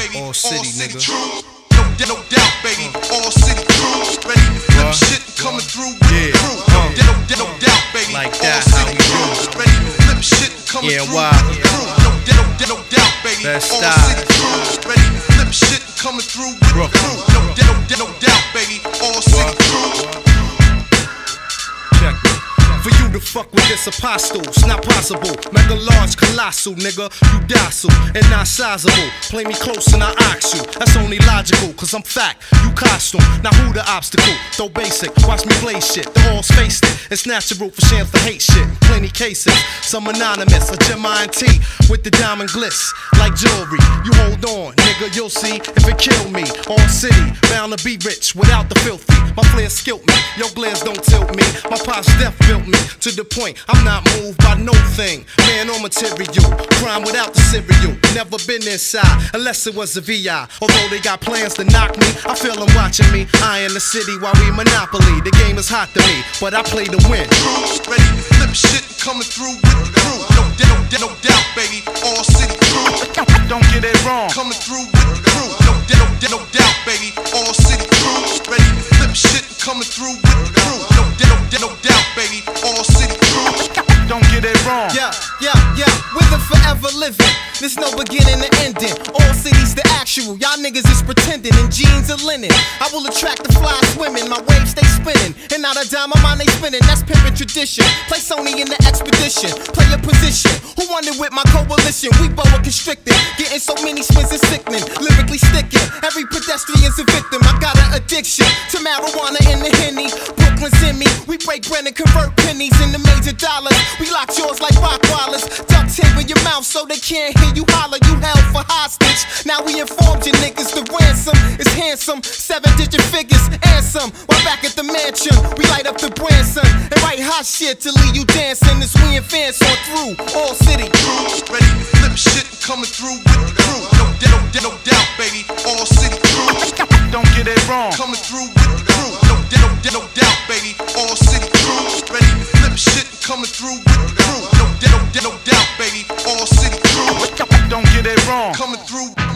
baby. All city, nigga. true. No, no doubt, baby. All city crew. Ready to flip What? shit and coming through with Yeah, the crew. uh. No, no, no doubt, baby. Like All city crew. Ready to flip shit and coming Yeah, through with the crew. No, no, no doubt, baby. Best All style. city crew. Ready to flip shit and coming through with the crew. No, no, no doubt, baby. All city crew. For you to fuck with this apostle, it's not possible. Mega large, colossal, nigga. You docile and not sizable. Play me close and I ox you. That's only logical, cause I'm fact. You costume. Now who the obstacle? Though basic, watch me play shit. The all's faced it. It's natural for shams to hate shit. Plenty cases. Some anonymous, a Gem T with the diamond gliss. Like jewelry. You hold on, nigga, you'll see if it kill me. All city, bound to be rich without the filthy. My flair skilled me. Your glares don't tilt me. My pops death built me to the point I'm not moved by no thing. Man or material. Crime without the cereal. Never been inside unless it was a VI. Although they got plans to knock me, I feel them watching me. I in the city while we monopoly. The game is hot to me, but I play to win. Ready to flip shit coming through with the crew. No, d- no, no doubt, baby. All city crew. Don't get it wrong. Coming through with the crew. No, no, no doubt, baby. All Yeah, yeah, with the forever living. There's no beginning to ending. All cities the actual. Y'all niggas is pretending in jeans or linen. I will attract the fly swimming. My waves stay spinning. And not a dime of mine they spinning. That's pimpin' tradition. Play Sony in the expedition. Play a position. Who wanted with my coalition? We boa constricted. Getting so many spins is sickening. Lyrically sticking. Every pedestrian's a victim. I got an addiction to marijuana in the henny. Brooklyn's me. We break bread and convert pennies into major dollars. We lock yours like rock Rockwallers. Duct tape in your mouth so they can't hear you holler. You held for hostage. Now we informed you niggas the ransom is handsome. Seven digit figures and some. While back at the mansion, we light up the Branson and write hot shit to leave you dancing as we advance on through all city. Crew, ready to flip shit coming through with the crew. No, d- no, no doubt, baby. All city crew. Don't get it wrong. Coming through with the crew. No, d- no, no doubt, baby. Coming through.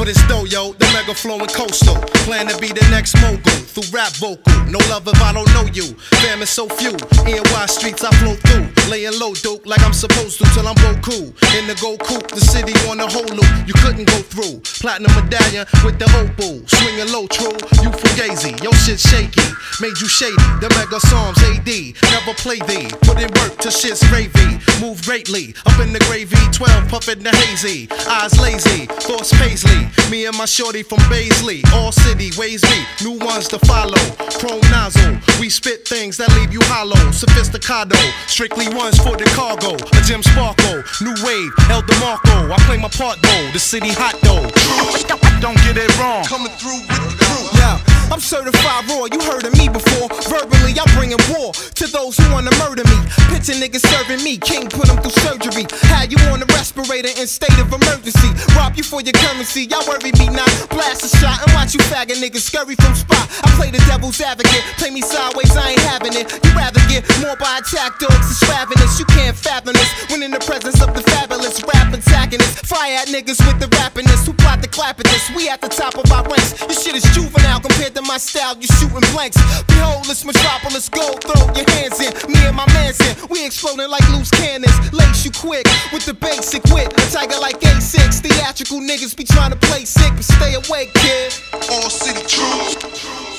For this dough, yo, the mega flowing coastal. Plan to be the next mogul through rap vocal. No love if I don't know you. Fam is so few. NY streets I flow through. Laying low dope like I'm supposed to till I'm Goku. In the go coupe, the city on the whole loop. You couldn't go through. Platinum medallion with the opal. Swinging low, true. You fugazi. Yo shit shaky. Made you shady. The mega psalms AD. Never play thee. Put in work till shit's gravy. Move greatly. Up in the gravy. 12 puffin' the hazy. Eyes lazy. Thoughts paisley. Me and my shorty from Baisley. All city ways me. New ones to follow. Chrome nozzle. We spit things that leave you hollow. Sophisticado. Strictly ones for the cargo. A Jim Sparkle. New wave. El DeMarco. I play my part though. The city hot though. Don't get it wrong. Coming through with the crew. Yeah, I'm certified raw. You heard of me before. Verbally, I'm bringing war to those who wanna murder me. Picture niggas serving me. King put them through surgery. Had you on a respirator in state of emergency. Rob you for your currency. Y'all worry me not. Blast a shot and watch you faggot niggas scurry from spot. I play the devil's advocate. Play me sideways, I ain't having it. You rather get more by attack dogs than ravenous. You can't fathom this. When in the presence of the fabulous rap antagonist. Fire at niggas with the rappiness who plot the clap at this. We at the top of our ranks. This shit is compared to my style. You shooting blanks. Behold, this metropolis go Throw your hands in. Me and my man's in. We exploding like loose cannons. Lace you quick with the basic wit. A tiger like A6. Theatrical niggas be trying to play sick, but stay awake, kid. All city crew.